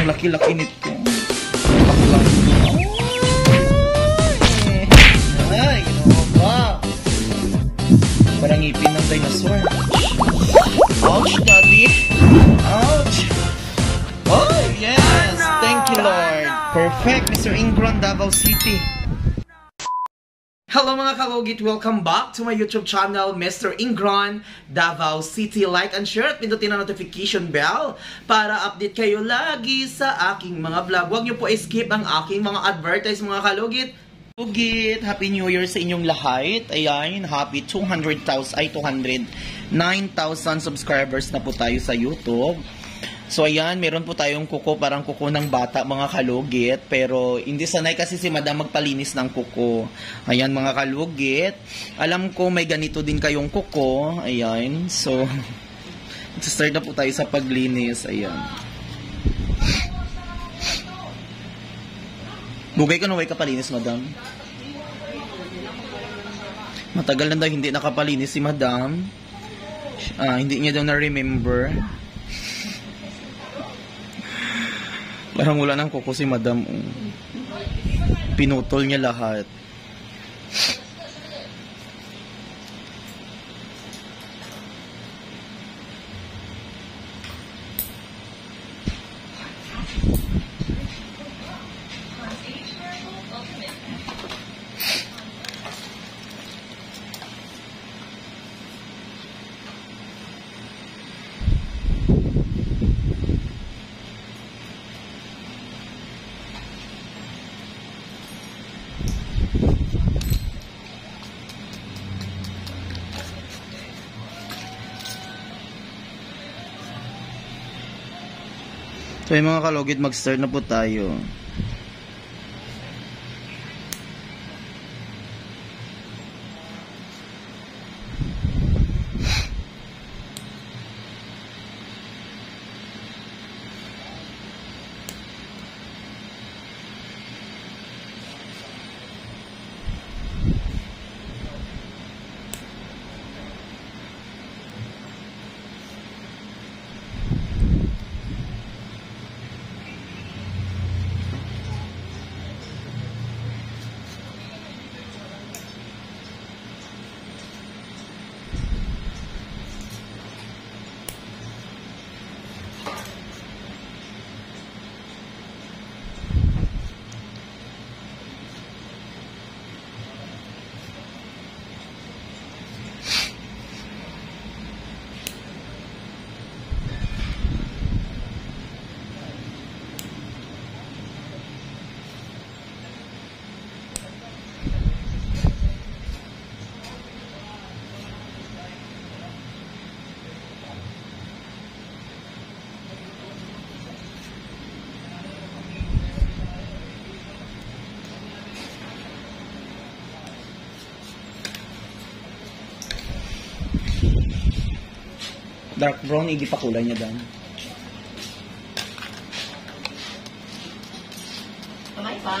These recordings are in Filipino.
Ang laki-laki nito. Baklang. Ay, ginawa ba? Parang ngipin ng dinosaur. Ouch, daddy. Ouch. Oh, yes. Thank you, Lord. Perfect, Mr. Ingron, Davao City. Hello mga kalugit! Welcome back to my YouTube channel, Mr. Ingron, Davao City. Like and share at pindutin ang notification bell para update kayo lagi sa aking mga vlog. Huwag niyo po skip ang aking mga advertise mga kalugit. Kalugit, Happy New Year sa inyong lahat. Ayan, happy 200,000, ay 209,000 subscribers na po tayo sa YouTube. So ayan, meron po tayong kuko, parang kuko ng bata mga kalugit. Pero hindi sanay kasi si madam magpalinis ng kuko. Ayan mga kalugit. Alam ko may ganito din kayong kuko. Ayan, so start na po tayo sa paglinis. Ayan. Bugay ka na way kapalinis, madam? Matagal na daw hindi nakapalinis si madam. Ah, hindi niya daw na-remember. Parang wala nang kuko si madam. oh. Pinutol niya lahat. So yung mga kalugit, mag-start na po tayo. Dark brown, igi pa kulay niya dan. Kamay pa.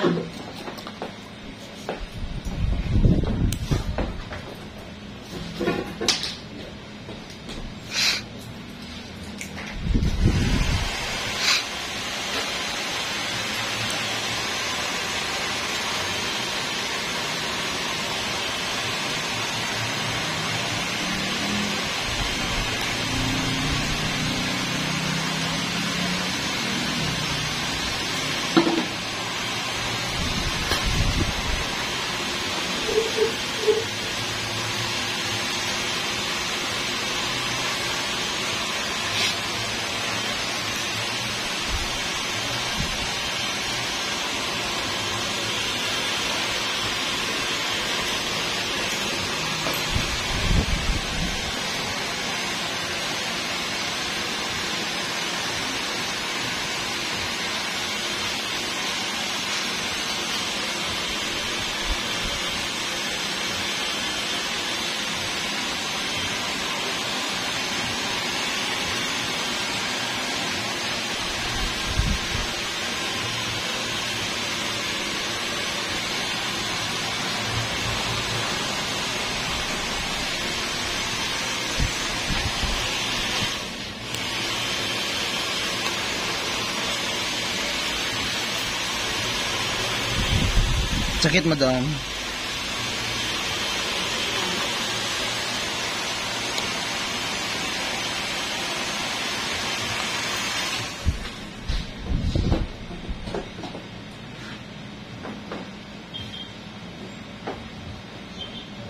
Sakit, madam.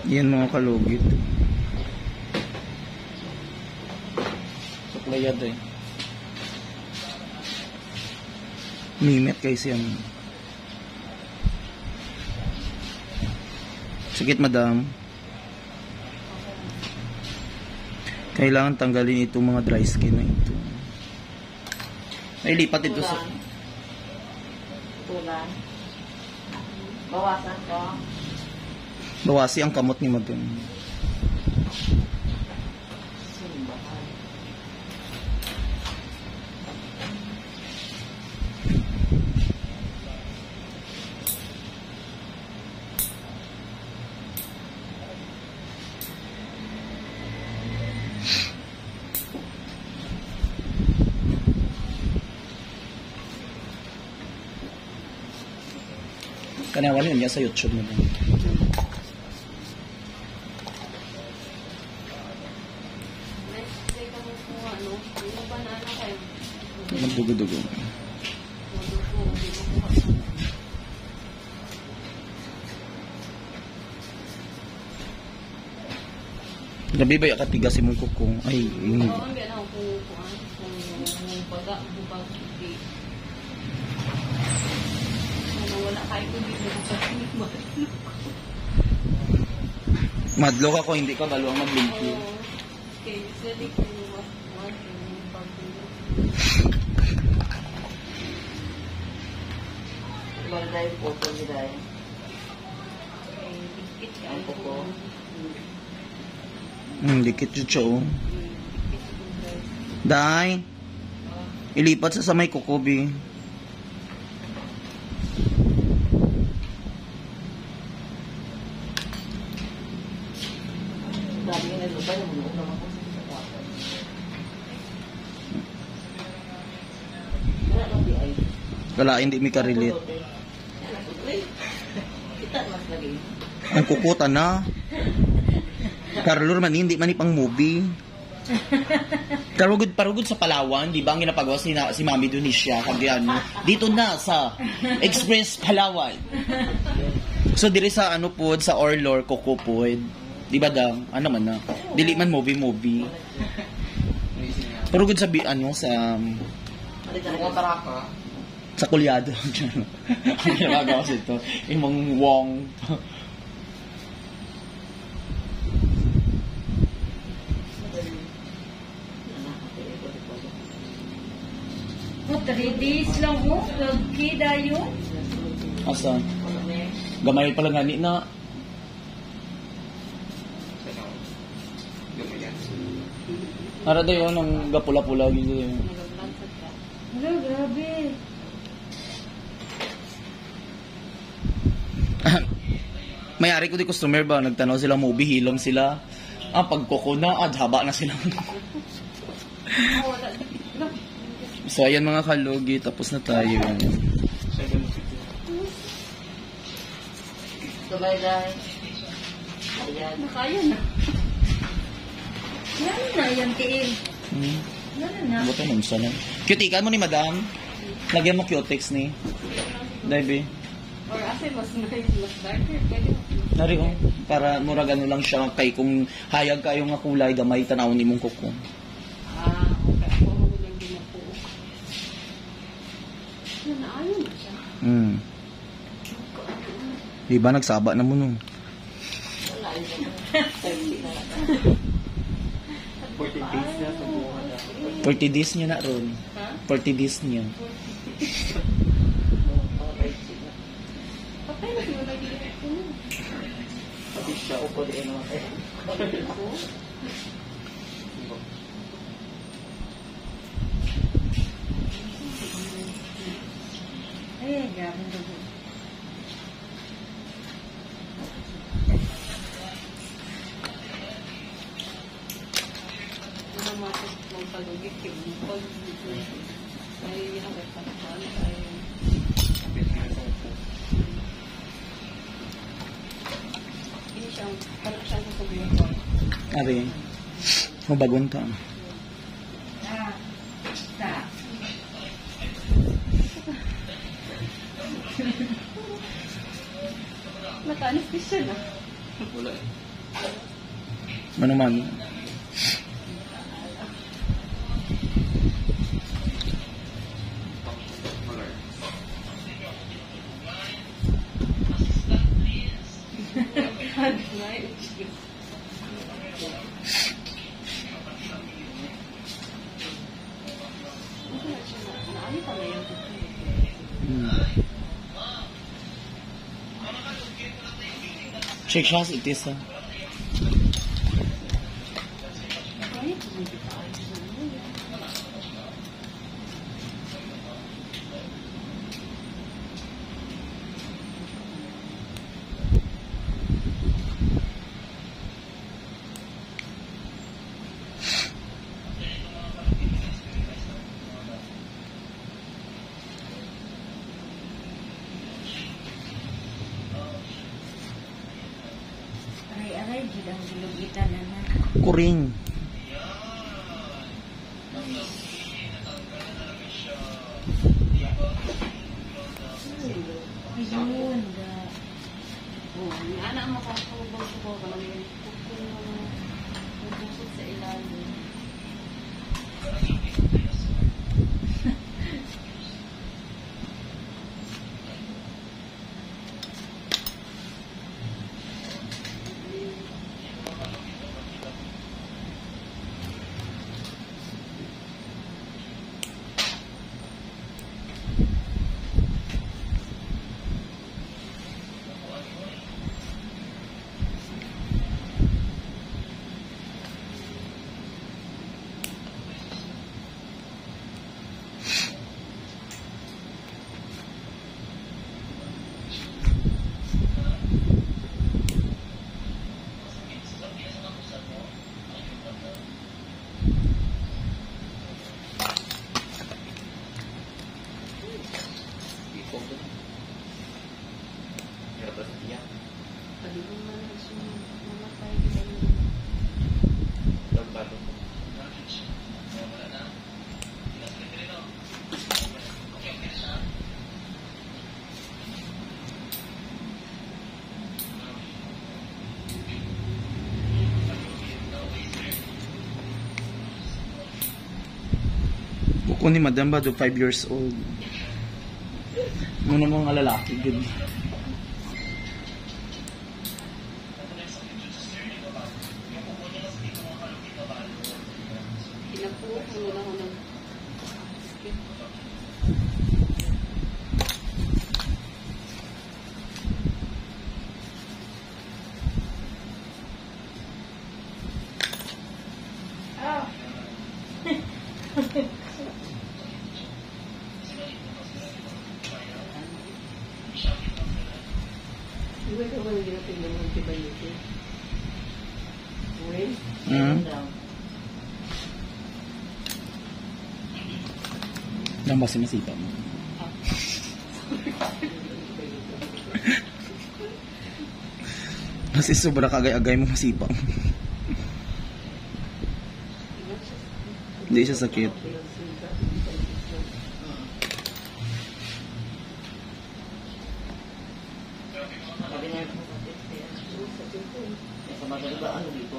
Yan mga kalugit. Suplayad eh. Mimit kay siyang. Sakit madam. Kailangan tanggalin itong mga dry skin na ito. Ay, lipat ito sa... Tulang. Bawasan ko. Bawasi ang kamot ni madam. Simbahan. Kanawan yun niya sa YouTube madam. Next day ka mo kung ano. Yung banana kayo. Magdugo-dugo. Madugo. Hindi mo kuha. Gabi ba katigas imong kuko? Ay, hindi. Oo, ang gano'n kung kuhaan. Kung baga, bubag, hindi. Kung hindi mo sa. Madlok ako, hindi ka galuang mag-linky. Oo. Okay, usually kung what, what, yung pag- Magday po po ni Day. Okay, dikit. Ang kuko. Hmm, dikit yun siya oh. Ilipat sa sa may kukubi. Dami nga nalubay, namunoon naman ko sa kapatid. Wala lang di ay. Wala, hindi mi lagi. Ang kukuta na. Carlor man, hindi man pang movie. Karugod parugod sa Palawan, di ba ang ginapagawa si, na, si Mami Donisha, kag ano, dito na sa Express Palawan. So dire sa ano pod sa Orlor Coco pod. Di ba dang ano man na. Dili man movie movie. Parugod sa ano sa baraka. Sa kulyado. ang ginagawa sa ito. Imong wong. 3 days lang oh. Lagi dayo. Asa? Gamay pala nga ni na. Para daw yun, ang gapula-pula gitu yun. Wala, grabe. Mayari ko di customer ba, nagtanaw sila movie, hilom sila. Ah, pagkoko na, ah, haba na sila. So, ayan mga kalugi, tapos na tayo. Tumay Day. Ayan. Nakaya na. Ano na yan, tiil? Hmm. Ano na? Buto nun sana. Cutikan mo ni madam. Lagyan mo cutex ni. Daibi. Or asa mas mas darker. Pwede mo. Nari oh, para murag ano lang siya kay kung hayag kayo nga kulay gamay tanaw ni mong kuko. Ah, okay. Ako mo lang ginapo. Ano, naayon na siya. Hmm. Di ba nagsaba na mo no? Wala yun. 30 na lang. 40 days niya na ron. Ha? 40 days niya. Mga 30 na. Patay na siya lagi ko. Upo din naman kayo. Ako? Ay, grabe dugo. Ano mga mga Ari. Hubagon ta. Ah, sa. Naka-anesthesia na. Wala eh. Manuman. Naano Check siya sa itis ha. Ay, hindi pa ayos na yun. Aray-aray, jud ang gilugitan na na. Kuring. Ayun, da. Oo, yung anak mo kung kubang ko ka lang yun. Kung nagusot sa ilalim. Ipog ko. Hirap na sa tiyak. Pwede mo man na siya mamatay. Ganun. Lagbado ko. Buko ni Madam ba do 5 years old. Muna mga lalaki gud. Pinapuot mo lang ako ng Ah, Iba ka ba nang ginapin ng antibiotic? Uy, Hmm. Down. Nang basi masipa mo. Kasi sobra kagay-agay mo masipa. Hindi siya sakit. Sabi niya yung kapatid kaya. Eh, sa mga iba, ano dito?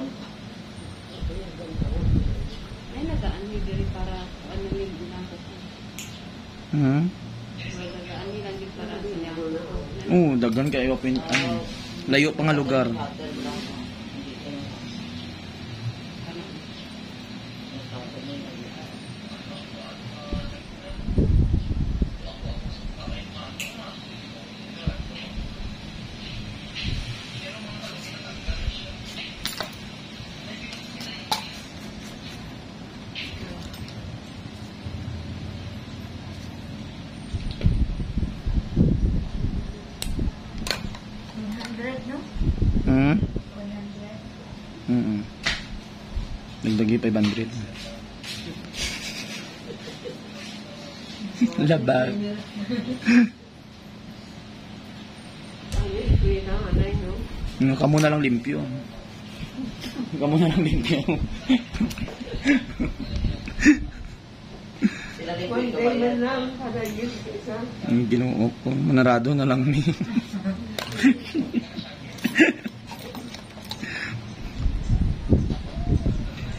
ay nagaanoy diri para ano yung ginako ko. Hmm? May nagaanoy lang din para sa niya. Oo, dagan kayo pin ano. Layo pa nga lugar. Hotel lang. Hindi ko yung- yung hotel na yun. one hundred, no? Hmm? One hundred. Mm. Nagdagi 500. Labar. Ay, kuya na, anay, no? Ano ka muna lang limpyo. Huwag mo na lang limpyo. Man lang para yun isa. Ang ginoo ko. Manarado na lang ni.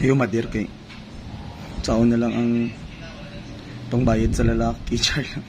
Ayaw madir kay. Saon na lang ang pangbayad sa lalaki. Char lang.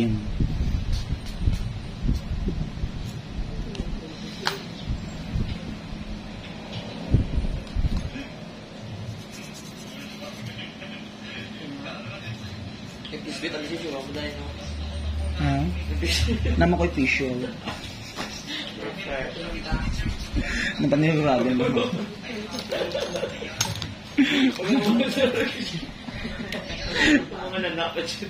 15. Nag-isbit ang sisyo, ako dahil no. Ha? Nama ko'y facial. Napaniragan mo. Mga nanapat siya.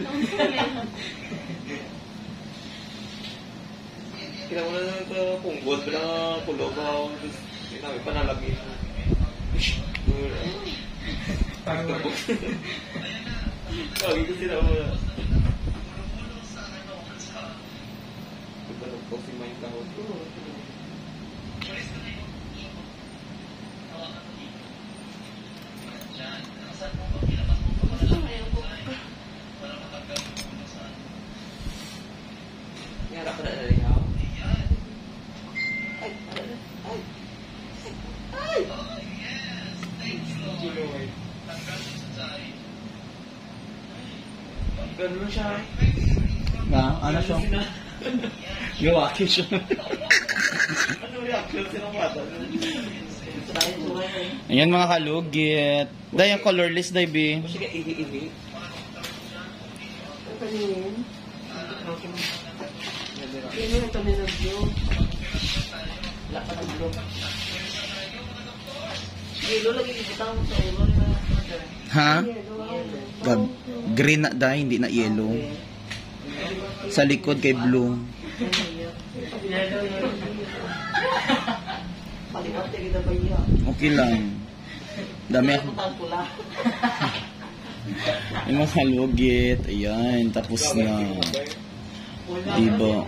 Kaya mo na ito, punggol, pala kulog ako. Tapos, sinabi pa nalagay na. Lagi ko sila mo na. Tutalog ko si Mike Kahot ko. Yara ka na na rin ako. Ay, ay, ay. Ay! Ginuway. Ganun siya. Na, ano siya? Gawaki siya. Ano reaction bata? Tayo ito ngayon. Ayan mga kalugit. Day, ang colorless, day, B. Ka ihi-ihi. Ang. Nandira. Yun yung kami nag-view. Wala pa ng blog. Yelo lagi ibutang sa ulo. Ha? Gag green na day, hindi na yellow. Sa likod kay blue. Okay lang. Dami ako. Yung mga kalugit. Ayan, tapos na. Diba?